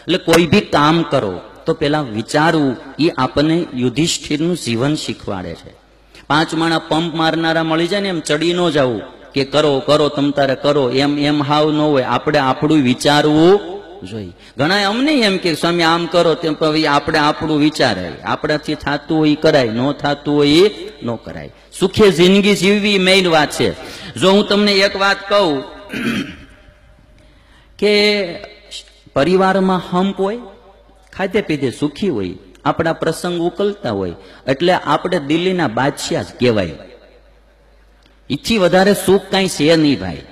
એટલે કોઈ બી કામ કરો, તો પેલા વિચારવું એ આપણને યુધિષ્ઠિરનું જીવન શીખવાડે છે. પાંચ માણા પંપ મારનારા મળી જાય ને એમ ચડી ન જવું, કે કરો કરો, તમ તારે કરો, એમ એમ હાવ ન હોય, આપણે આપણું વિચારવું જોઈએ. ઘણા અમને એમ કે, સ્વામી, આમ કરો તેમ આપણે આપણું વિચારે. આપણાથી થતું હોય કરાય, ન થતું હોય ન કરાય. સુખે જિંદગી જીવવી મેઇન વાત છે. જો હું તમને એક વાત કહું કે પરિવારમાં હંપ હોય ખાધે પીધે સુખી હોય, આપણા પ્રસંગ ઉકલતા હોય, એટલે આપણે દિલ્હીના બાદશાહ જ કહેવાય. ઈચ્છી વધારે સુખ કાંઈ છે નહીં ભાઈ.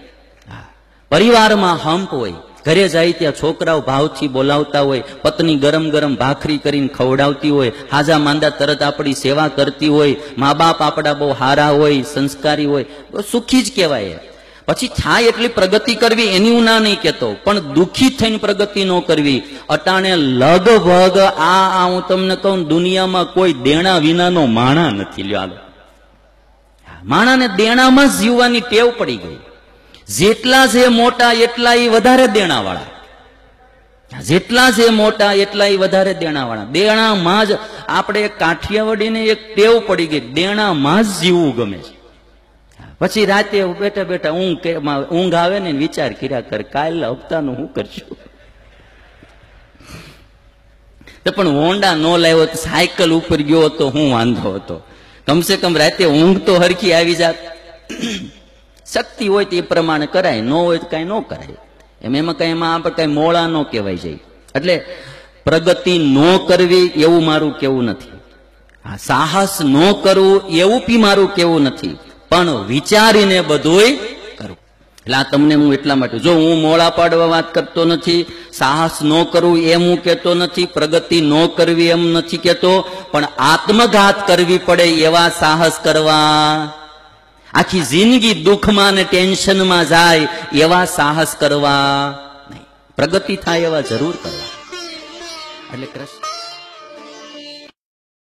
પરિવારમાં હંપ હોય, ઘરે જાય ત્યાં છોકરાઓ ભાવથી બોલાવતા હોય, પત્ની ગરમ ગરમ ભાખરી કરીને ખવડાવતી હોય, હાજા માંદા તરત આપણી સેવા કરતી હોય, મા બાપ આપણા બહુ હારા હોય, સંસ્કારી હોય સુખી જ કહેવાય. પછી થાય એટલી પ્રગતિ કરવી એની હું ના નહીં કહેતો, પણ દુઃખી થઈને પ્રગતિ ન કરવી. અટાણે લગભગ આ હું તમને કહું દુનિયામાં કોઈ દેણા વિનાનો માણા નથી. લ્યો માણાને દેણામાં જ જીવવાની ટેવ પડી ગઈ. જેટલા છે મોટા, એટલા એ વધારે દેણાવાળા. જેટલા છે મોટા, એટલા એ વધારે દેણાવાળા. દેણામાં જ આપણે કાઠિયાવાડીને એક ટેવ પડી ગઈ. દેણામાં જ જીવવું ગમે છે. પછી રાતે બેઠા બેઠા ઊંઘ ઊંઘ આવે ને વિચાર કર્યા કર કાલ હપ્તાનું શું કરશું? તો પણ હોન્ડા નો લાવ્યો તો સાયકલ ઉપર ગયો તો હું વાંધો હતો. કમસે કમ રાતે ઊંઘ તો હરખી આવી જાત. શક્તિ હોય તો એ પ્રમાણે કરાય, ન હોય તો કાંઈ ન કરાય. એમ એમાં કાંઈ એમાં આપણે કાંઈ મોળા ન કહેવાય જાય એટલે પ્રગતિ ન કરવી એવું મારું કેવું નથી. સાહસ ન કરવું એવું બી મારું કેવું નથી. પણ વિચારીને બધુંય કરવું એટલે આ તમને હું એટલા માટે જો હું મોળા પાડવા વાત કરતો નથી, સાહસ ન કરવું એમ હું કહેતો નથી, પ્રગતિ ન કરવી એમ નથી કહેતો, પણ આત્મઘાત કરવી પડે એવા સાહસ કરવા. આખી જિંદગી દુઃખમાં ને ટેન્શનમાં જાય એવા સાહસ કરવા. પ્રગતિ થાય એવા જરૂર કરવા. એટલે કૃષ્ણ